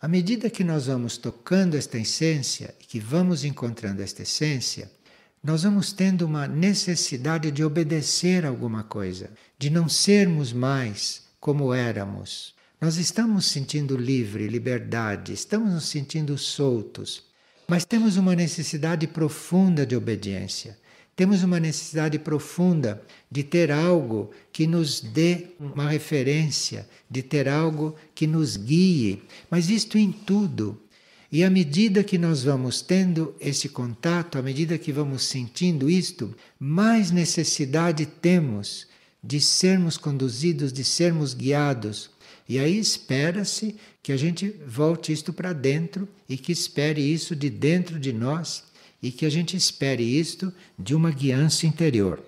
À medida que nós vamos tocando esta essência, que vamos encontrando esta essência, nós vamos tendo uma necessidade de obedecer alguma coisa, de não sermos mais como éramos. Nós estamos sentindo livre, liberdade, estamos nos sentindo soltos, mas temos uma necessidade profunda de obediência. Temos uma necessidade profunda de ter algo que nos dê uma referência, de ter algo que nos guie, mas isto em tudo. E à medida que nós vamos tendo esse contato, à medida que vamos sentindo isto, mais necessidade temos de sermos conduzidos, de sermos guiados. E aí espera-se que a gente volte isto para dentro e que espere isso de dentro de nós e que a gente espere isto de uma guiança interior.